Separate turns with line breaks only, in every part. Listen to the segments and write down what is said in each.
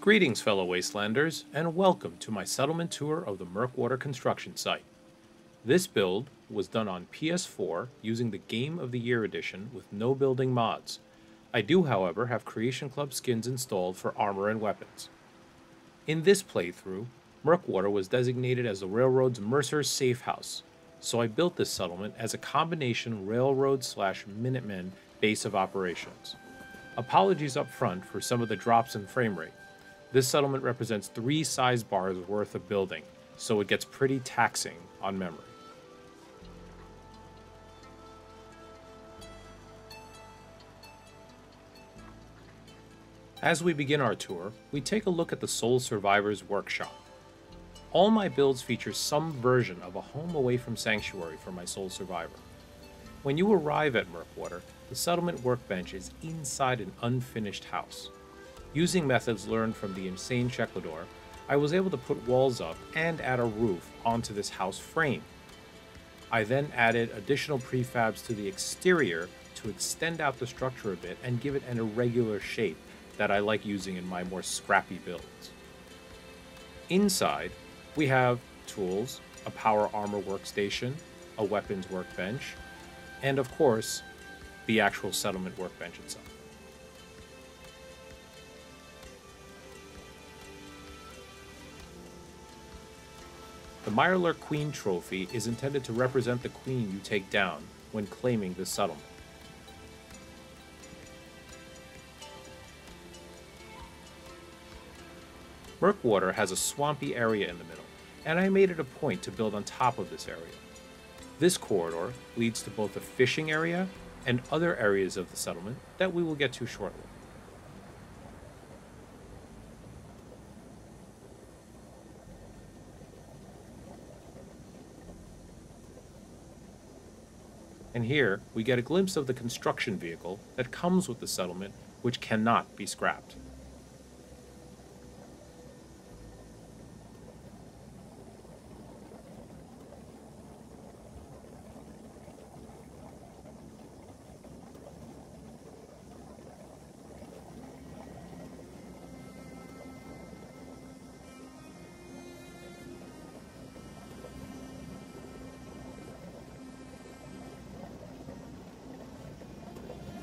Greetings, fellow Wastelanders, and welcome to my settlement tour of the Murkwater construction site. This build was done on PS4 using the Game of the Year edition with no building mods. I do, however, have Creation Club skins installed for armor and weapons. In this playthrough, Murkwater was designated as the Railroad's Mercer Safe House, so I built this settlement as a combination Railroad slash Minutemen base of operations. Apologies up front for some of the drops in frame rate. This settlement represents three size bars worth of building, so it gets pretty taxing on memory. As we begin our tour, we take a look at the Sole Survivors Workshop. All my builds feature some version of a home away from Sanctuary for my Sole Survivor. When you arrive at Murkwater, the settlement workbench is inside an unfinished house. Using methods learned from the insane Shecklador, I was able to put walls up and add a roof onto this house frame. I then added additional prefabs to the exterior to extend out the structure a bit and give it an irregular shape that I like using in my more scrappy builds. Inside, we have tools, a power armor workstation, a weapons workbench, and of course, the actual settlement workbench itself. The Mirelurk Queen trophy is intended to represent the queen you take down when claiming this settlement. Murkwater has a swampy area in the middle, and I made it a point to build on top of this area. This corridor leads to both a fishing area and other areas of the settlement that we will get to shortly. And here we get a glimpse of the construction vehicle that comes with the settlement, which cannot be scrapped.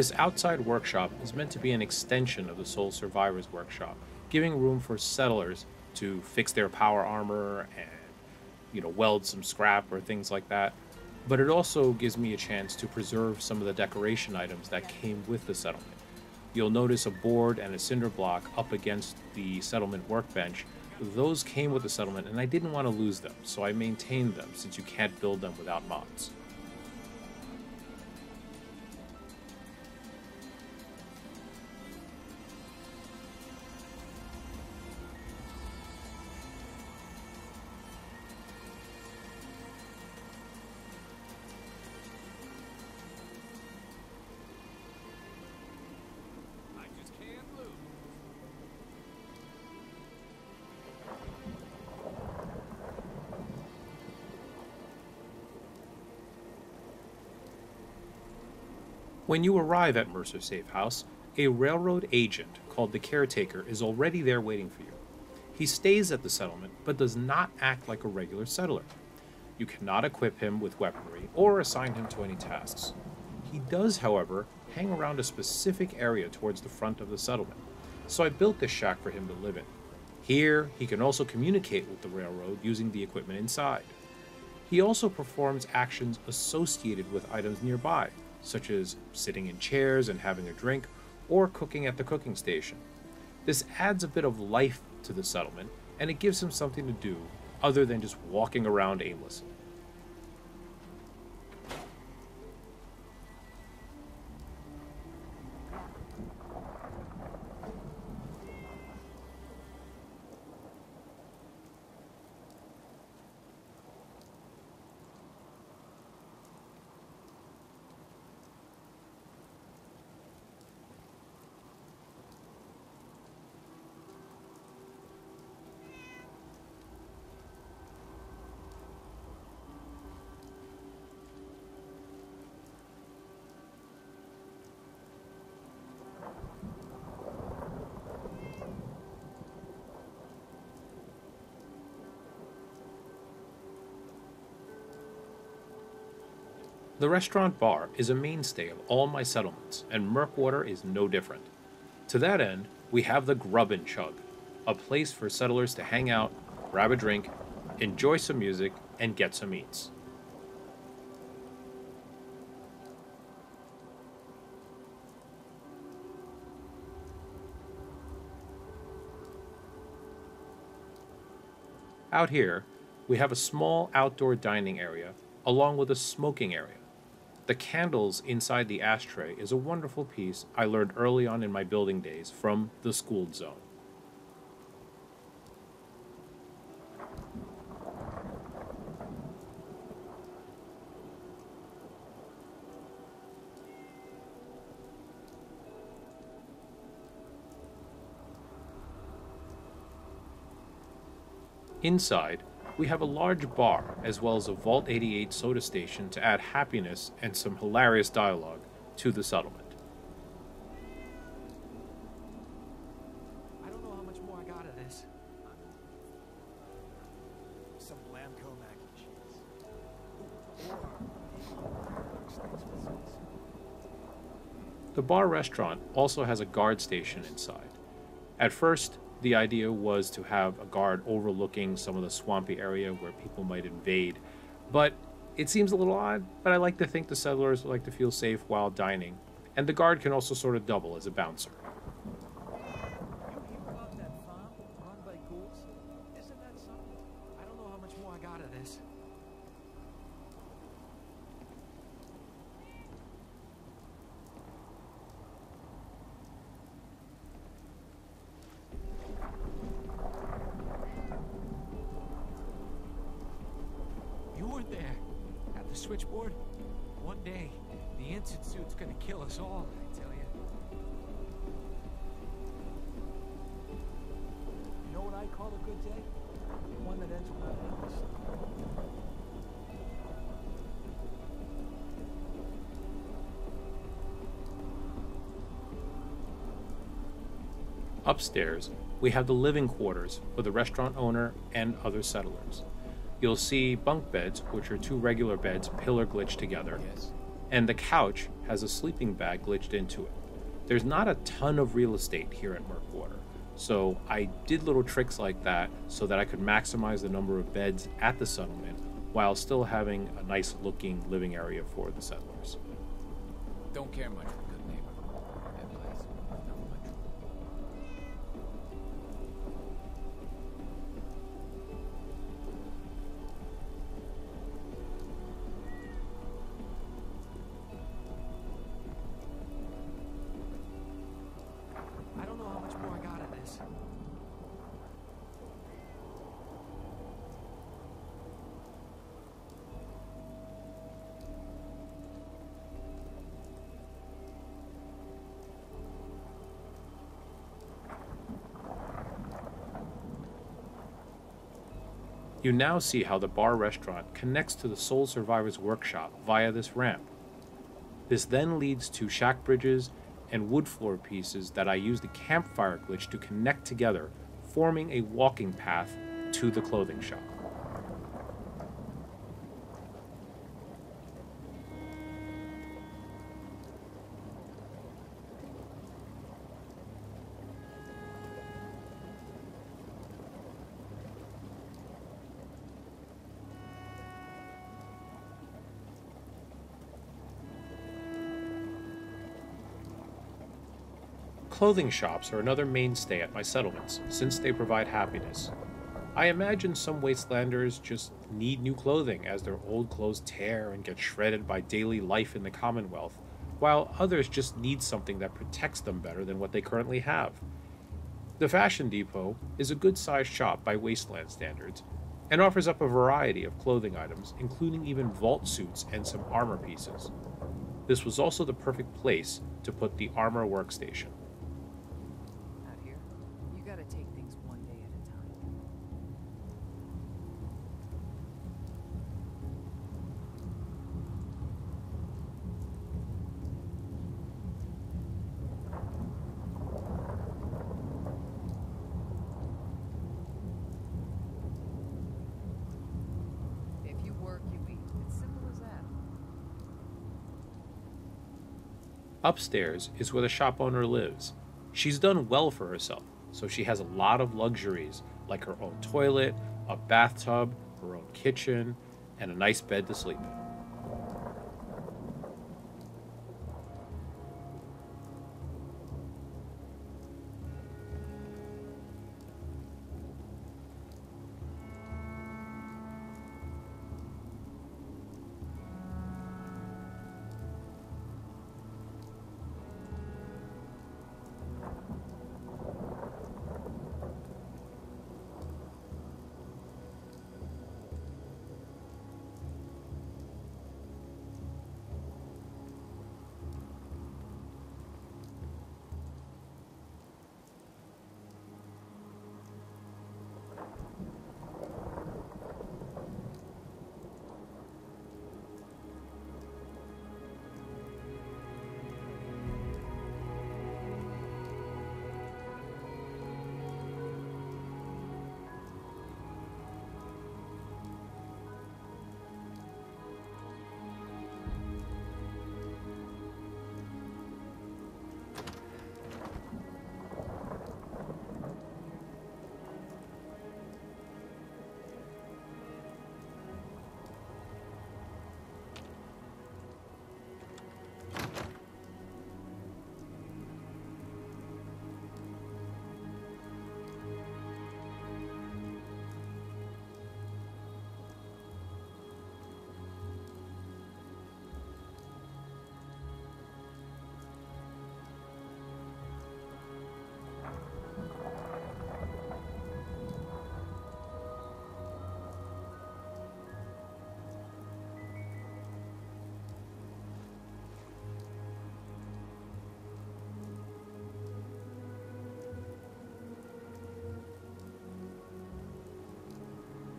This outside workshop is meant to be an extension of the Sole Survivors workshop, giving room for settlers to fix their power armor and you know weld some scrap or things like that. But it also gives me a chance to preserve some of the decoration items that came with the settlement. You'll notice a board and a cinder block up against the settlement workbench. Those came with the settlement and I didn't want to lose them, so I maintained them since you can't build them without mods. When you arrive at Mercer Safe House, a railroad agent called the Caretaker is already there waiting for you. He stays at the settlement, but does not act like a regular settler. You cannot equip him with weaponry or assign him to any tasks. He does, however, hang around a specific area towards the front of the settlement, so I built this shack for him to live in. Here, he can also communicate with the railroad using the equipment inside. He also performs actions associated with items nearby, such as sitting in chairs and having a drink, or cooking at the cooking station. This adds a bit of life to the settlement, and it gives him something to do other than just walking around aimlessly. The restaurant bar is a mainstay of all my settlements, and Murkwater is no different. To that end, we have the Grub and Chug, a place for settlers to hang out, grab a drink, enjoy some music, and get some eats. Out here, we have a small outdoor dining area along with a smoking area. The candles inside the ashtray is a wonderful piece I learned early on in my building days from the Skooled Zone. Inside, we have a large bar as well as a Vault 88 soda station to add happiness and some hilarious dialogue to the settlement.
I don't know how much more I got of this.
Some Blamco mac and cheese. Or maybe steaks with sauce.
The bar restaurant also has a guard station inside. At first, the idea was to have a guard overlooking some of the swampy area where people might invade, but it seems a little odd, but I like to think the settlers would like to feel safe while dining, and the guard can also sort of double as a bouncer. Upstairs, we have the living quarters for the restaurant owner and other settlers. You'll see bunk beds, which are two regular beds pillar glitched together,
Yes.
and the couch has a sleeping bag glitched into it. There's not a ton of real estate here at Murkwater, so I did little tricks like that so that I could maximize the number of beds at the settlement while still having a nice looking living area for the settlers.
Don't care much
You now see how the bar restaurant connects to the Sole Survivors workshop via this ramp. This then leads to shack bridges and wood floor pieces that I use the campfire glitch to connect together, forming a walking path to the clothing shop. Clothing shops are another mainstay at my settlements, since they provide happiness. I imagine some wastelanders just need new clothing as their old clothes tear and get shredded by daily life in the Commonwealth, while others just need something that protects them better than what they currently have. The Fashion Depot is a good sized shop by wasteland standards and offers up a variety of clothing items, including even vault suits and some armor pieces. This was also the perfect place to put the armor workstation.
Out here, you gotta take things one day at a time. If you work, you eat. It's simple as that.
Upstairs is where the shop owner lives. She's done well for herself, so she has a lot of luxuries like her own toilet, a bathtub, her own kitchen, and a nice bed to sleep in.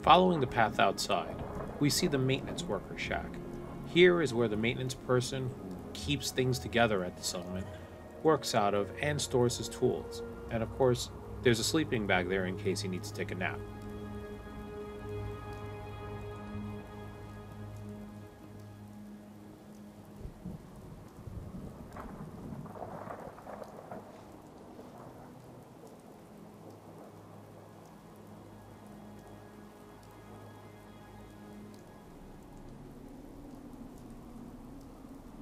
Following the path outside, we see the maintenance worker shack. Here is where the maintenance person who keeps things together at the settlement works out of and stores his tools. And of course, there's a sleeping bag there in case he needs to take a nap.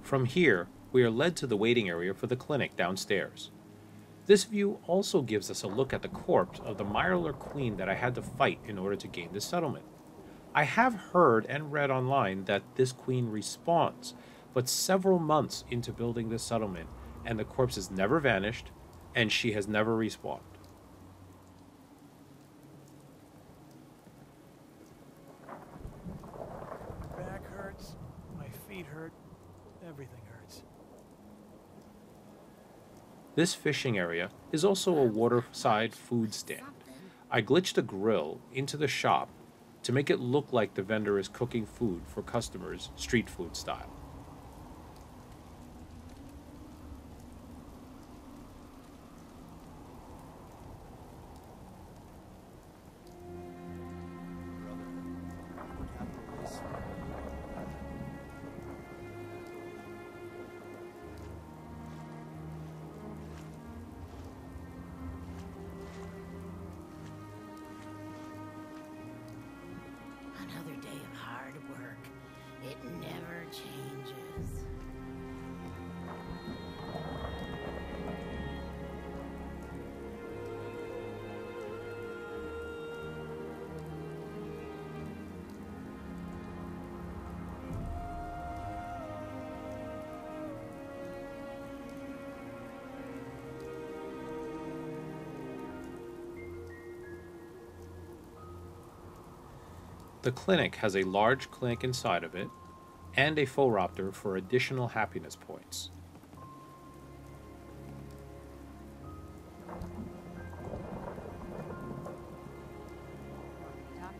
From here, we are led to the waiting area for the clinic downstairs. This view also gives us a look at the corpse of the Mirelurk queen that I had to fight in order to gain this settlement. I have heard and read online that this queen respawns, but several months into building this settlement, and the corpse has never vanished, and she has never respawned. This fishing area is also a waterside food stand. I glitched a grill into the shop to make it look like the vendor is cooking food for customers street food style.
Never changes.
The clinic has a large clinic inside of it and a Phoropter for additional happiness points.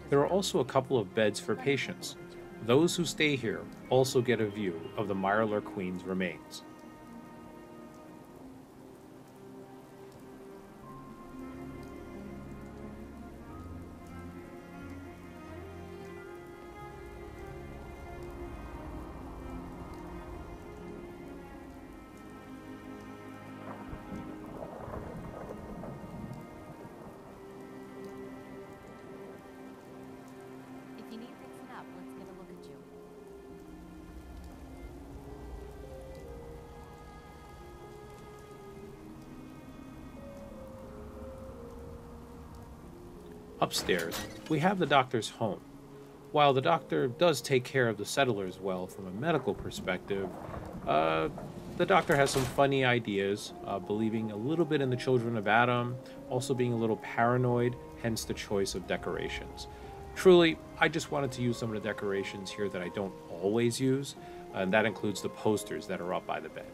There are also a couple of beds for patients. Those who stay here also get a view of the Mirelurk Queen's remains. Upstairs, we have the doctor's home. While the doctor does take care of the settlers well from a medical perspective, uh, the doctor has some funny ideas, uh, believing a little bit in the children of Adam, also being a little paranoid, hence the choice of decorations. Truly, I just wanted to use some of the decorations here that I don't always use, and that includes the posters that are up by the bed.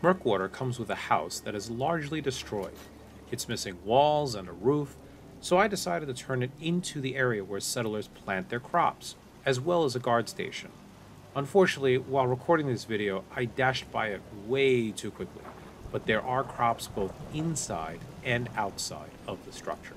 Murkwater comes with a house that is largely destroyed. It's missing walls and a roof, so I decided to turn it into the area where settlers plant their crops, as well as a guard station. Unfortunately, while recording this video, I dashed by it way too quickly, but there are crops both inside and outside of the structure.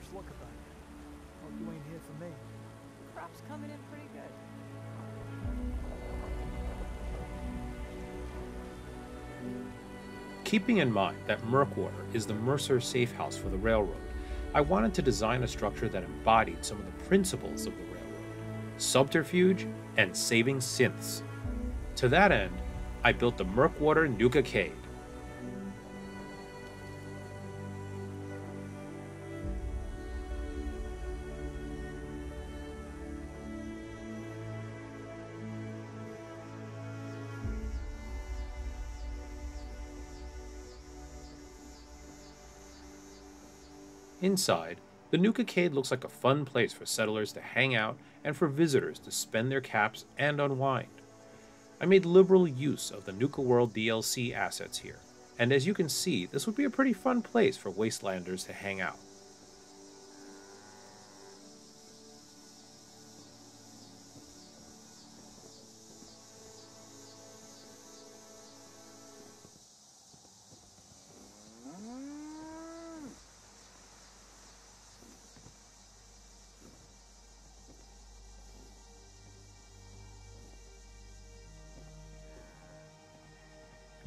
Got a dangerous look about you. Hope you ain't here for me.
Crop's coming in pretty good.
Keeping in mind that Murkwater is the Mercer safe house for the railroad, I wanted to design a structure that embodied some of the principles of the railroad subterfuge and saving synths. To that end, I built the Murkwater Nuka Cade. Inside, the Nuka Cade looks like a fun place for settlers to hang out and for visitors to spend their caps and unwind. I made liberal use of the Nuka World DLC assets here, and as you can see, this would be a pretty fun place for Wastelanders to hang out.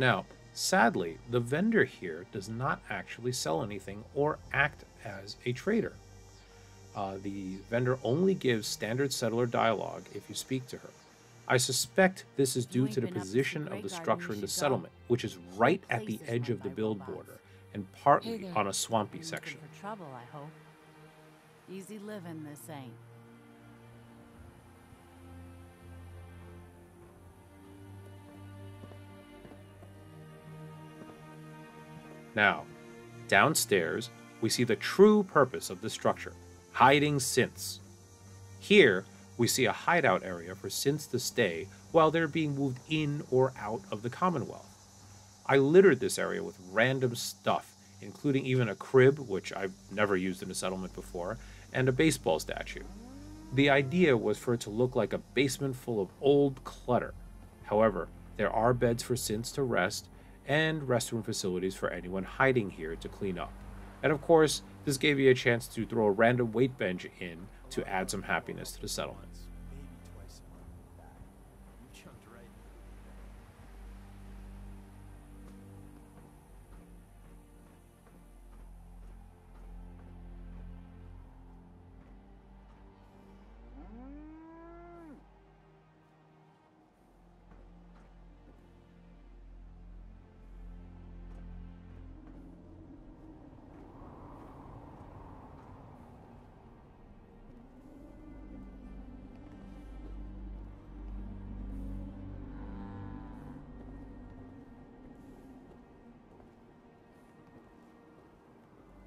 Now, sadly, the vendor here does not actually sell anything or act as a trader. Uh, the vendor only gives standard settler dialogue if you speak to her. I suspect this is due to the
been up to
position of the structure in the settlement, which is right at the edge of the build border and partly on a swampy section.
For trouble, I hope. Easy living, this ain't.
Now, downstairs, we see the true purpose of this structure hiding synths. Here, we see a hideout area for synths to stay while they're being moved in or out of the Commonwealth. I littered this area with random stuff, including even a crib, which I've never used in a settlement before, and a baseball statue. The idea was for it to look like a basement full of old clutter. However, there are beds for synths to rest and restroom facilities for anyone hiding here to clean up. And of course, this gave you a chance to throw a random weight bench in to add some happiness to the settlement.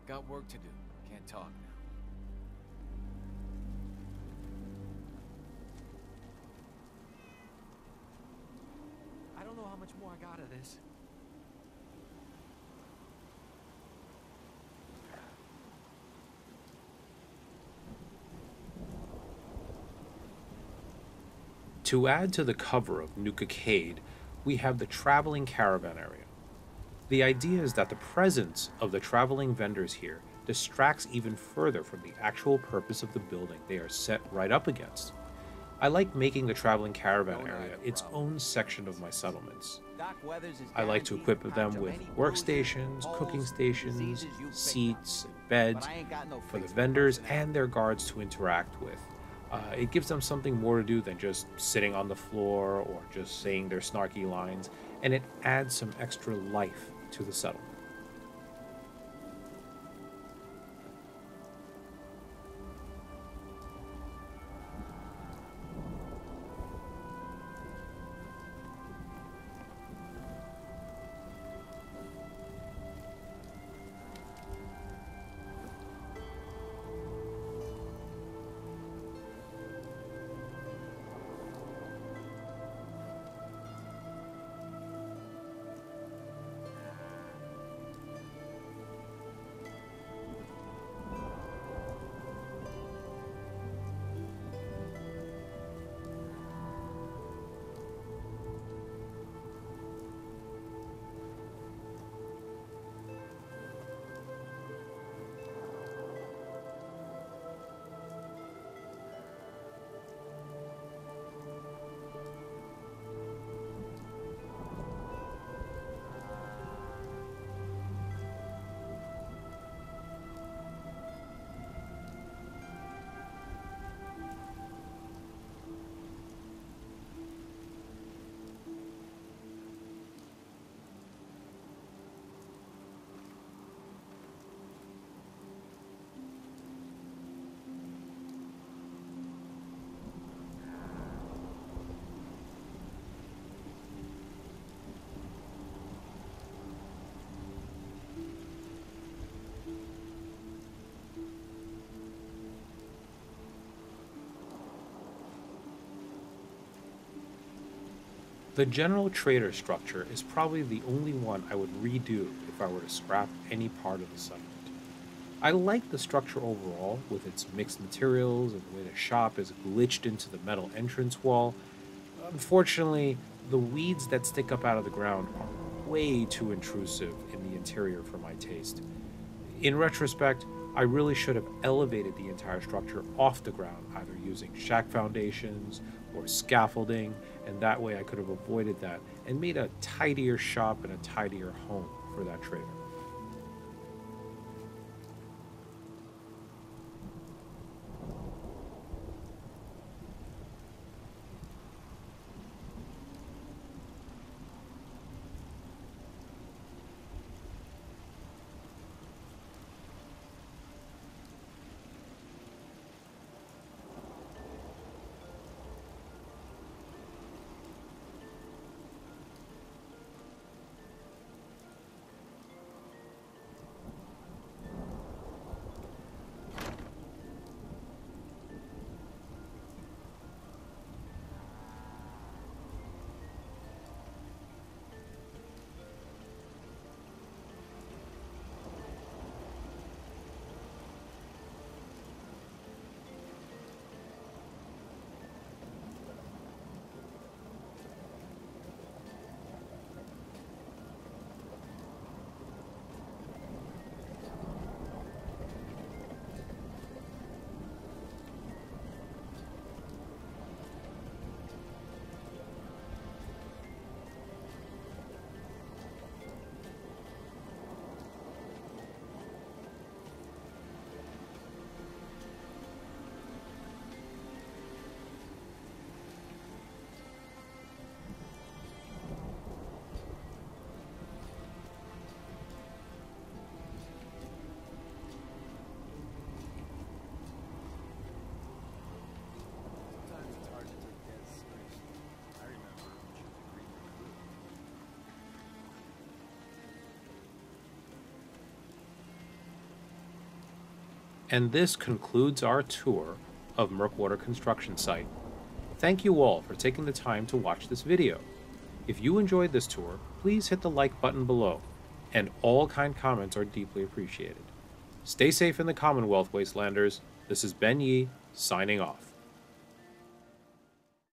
Got work to do. Can't talk now.
I don't know how much more I got of this.
To add to the cover of Nuka Cade, we have the traveling caravan area. The idea is that the presence of the traveling vendors here distracts even further from the actual purpose of the building they are set right up against. I like making the traveling caravan area its own section of my settlements. I like to equip them with workstations, cooking stations, seats, beds for the vendors and their guards to interact with. Uh, it gives them something more to do than just sitting on the floor or just saying their snarky lines, and it adds some extra life to the settlement. The general trader structure is probably the only one I would redo if I were to scrap any part of the settlement. I like the structure overall, with its mixed materials and the way the shop is glitched into the metal entrance wall. Unfortunately, the weeds that stick up out of the ground are way too intrusive in the interior for my taste. In retrospect, I really should have elevated the entire structure off the ground, either using shack foundations or scaffolding, and that way I could have avoided that and made a tidier shop and a tidier home for that trader. And this concludes our tour of Murkwater construction site. Thank you all for taking the time to watch this video. If you enjoyed this tour, please hit the like button below, and all kind comments are deeply appreciated. Stay safe in the Commonwealth, Wastelanders. This is Ben Yee, signing off.